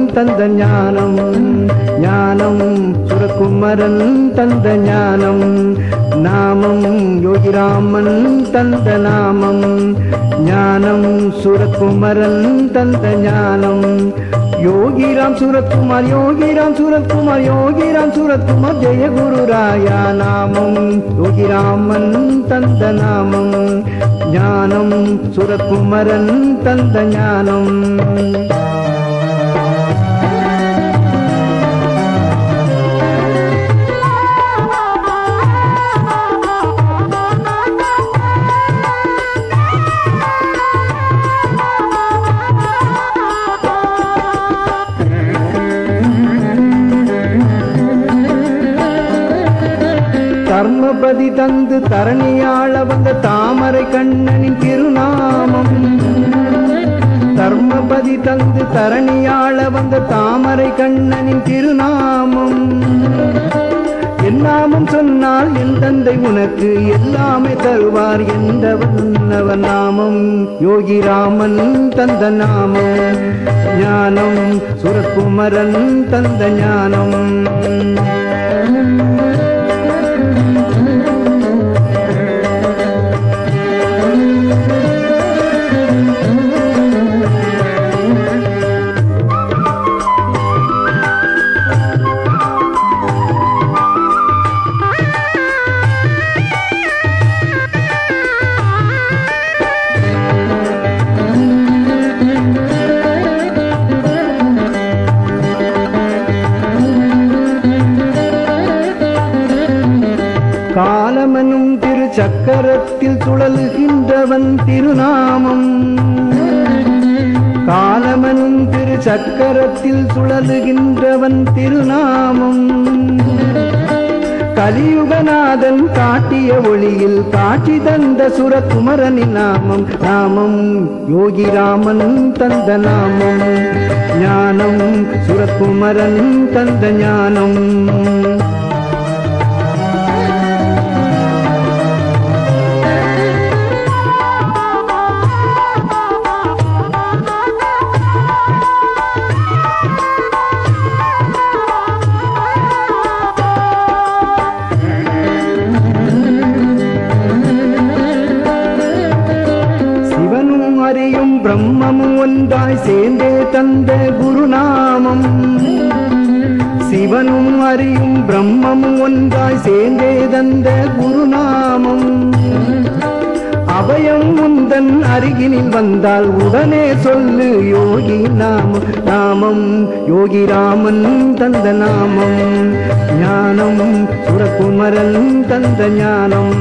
சுரகுமரன் தந்த ஞானம். ஞானம் சுரகுமரன் தந்த ஞானம். நாமம் யோகிராமன் தந்த நாமம். ஞானம் சுரகுமரன் தந்த ஞானம். யோகிராம் சுரத்குமார் யோகிராம் சுரத்குமார் யோகிராம் சுரத்குமார் ஜெய குரு ராயா நாமம். யோகிராமன் தந்த நாமம். ஞானம் சுரத்குமரன் தந்த ஞானம். தரணியாள வந்த தாமரை கண்ணனின் திருநாமம். என் நாமம் சொன்னால் என் தந்தை உனக்கு எல்லாமே தருவார் என்றவன் அவன் நாமம். யோகிராமன் தந்த நாமம். ஞானம் சுரகுமரன் தந்த ஞானம். காலமெனும் திரு சக்கரத்தில் சுழலுகின்றவன் திருநாமம். காலமனும் திரு சக்கரத்தில் சுழலுகின்றவன் திருநாமம். கலியுகநாதன் காட்டிய ஒளியில் காட்சி தந்த சுரகுமரனின் நாமம். நாமம் யோகி ராமன் தந்த நாமம். ஞானம் சுரகுமரன் தந்த ஞானம். தந்த குருநாமம். சிவனும் அறியும் பிரம்மமும் ஒன்றாய் சேர்ந்தே தந்த குருநாமம். அபயம் முந்தன் அருகினில் வந்தால் உடனே சொல்லு யோகி நாமம் நாமம். யோகி ராமன் தந்த நாமம். ஞானம் சுரகுமரன் தந்த ஞானம்.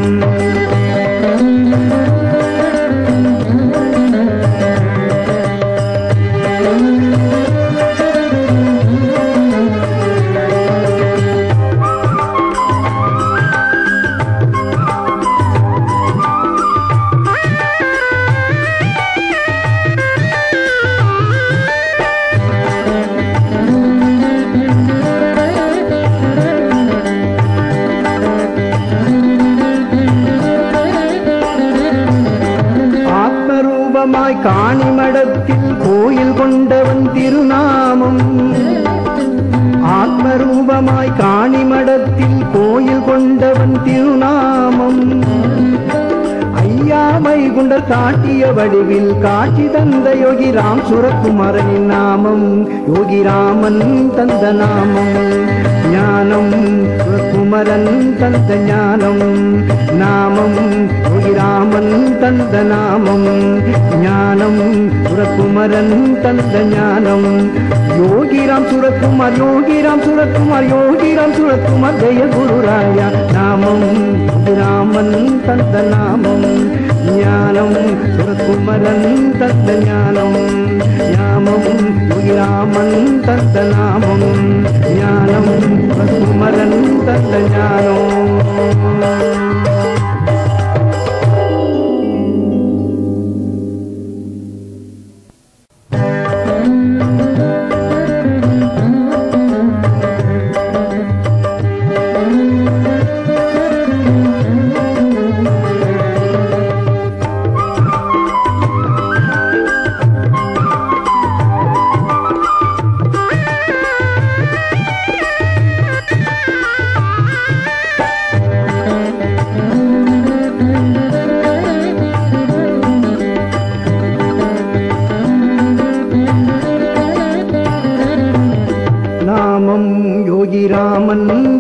ஆத்மரூபமாய் காணிமடத்தில் கோயில் கொண்டவன் திருநாமம். ஆத்மரூபமாய் காணிமடத்தில் கோயில் கொண்டவன் திருநாமம். யாமை குண்டர் காட்டிய வடிவில் காட்சி தந்த யோகி ராம் சுரகுமாரனின் நாமம். யோகி ராமன் தந்த நாமம். ஞானம் சுரகுமரன் தந்த ஞானம். நாமம் யோகி ராமன் தந்த நாமம். ஞானம் சுரகுமரன் தந்த ஞானம். யோகிராம் சுரக்குமார் யோகிராம் சுரக்குமார் யோகிராம் சுரக்குமார் ஜெய குருராயா நாமம் ராமன் தந்த நாமம். ज्ञानं स्वकुमलं तत् ज्ञानं नामं नामं तत् नाम ज्ञानं स्वकुमलं तत् ज्ञानम्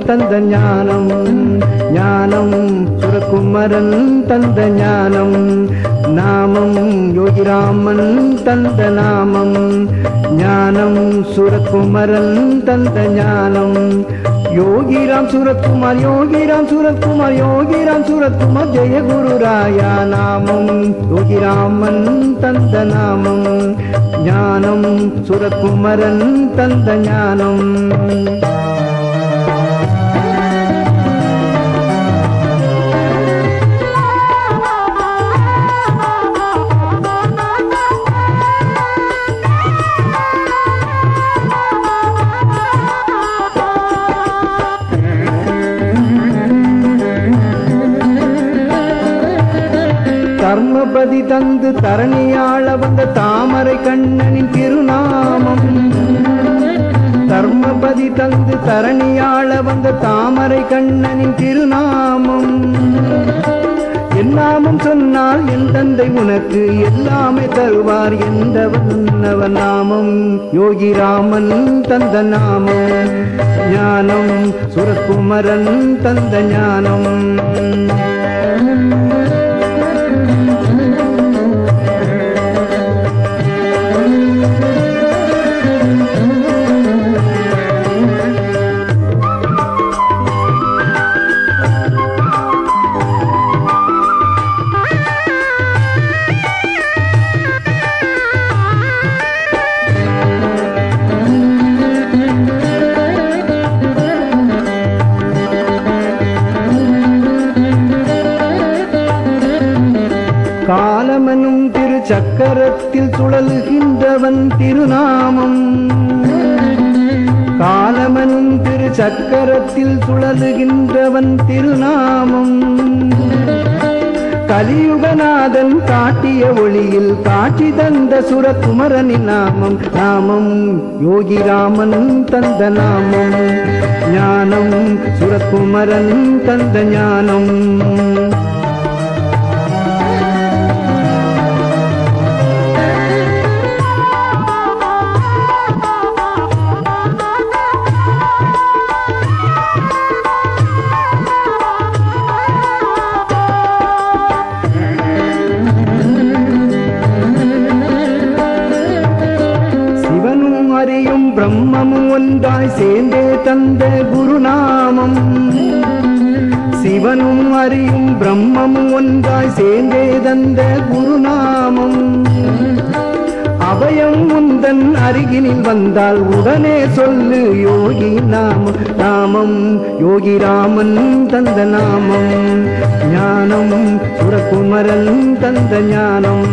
தந்த ஞானம் ஞானம் சுரகுமரன் தந்த ஞானம் நாமம் யோகிராமன் தந்த நாமம் ஞானம் சுரகுமரன் தந்த ஞானம். யோகிராம் சுரத்குமார் யோகிராம் சுரத்குமார் யோகிராம் சுரத்குமார் ஜெய குரு ராயா நாமம் யோகிராமன் தந்த நாமம் ஞானம் சுரகுமரன் தந்த ஞானம். தர்மபதி தந்து தரணியாள வந்த தாமரை கண்ணனின் திருநாமம். தர்மபதி தந்து தரணியாள வந்த தாமரை கண்ணனின் திருநாமம். என் சொன்னால் என் தந்தை உனக்கு எல்லாமே தருவார் என்றவன் நாமம். யோகிராமன் தந்த நாமம். ஞானம் சுரகுமரன் தந்த ஞானம். சக்கரத்தில் சுழலுகின்றவன் திருநாமம். காலமனும் திரு சக்கரத்தில் சுழலுகின்றவன் திருநாமம். கலியுகநாதன் காட்டிய ஒளியில் காட்சி தந்த சுரகுமரனின் நாமம். நாமம் யோகிராமன் தந்த நாமம். ஞானம் சுரகுமரன் தந்த ஞானம். சேர்ந்தே தந்த குருநாமம். சிவனும் அறியும் பிரம்மமும் ஒன்றாய் சேர்ந்தே தந்த குருநாமம். அபயம் உந்தன் அருகினில் வந்தால் உடனே சொல்லு யோகி நாமம் நாமம். யோகி ராமன் தந்த நாமம். ஞானம் சுரகுமரன் தந்த ஞானம்.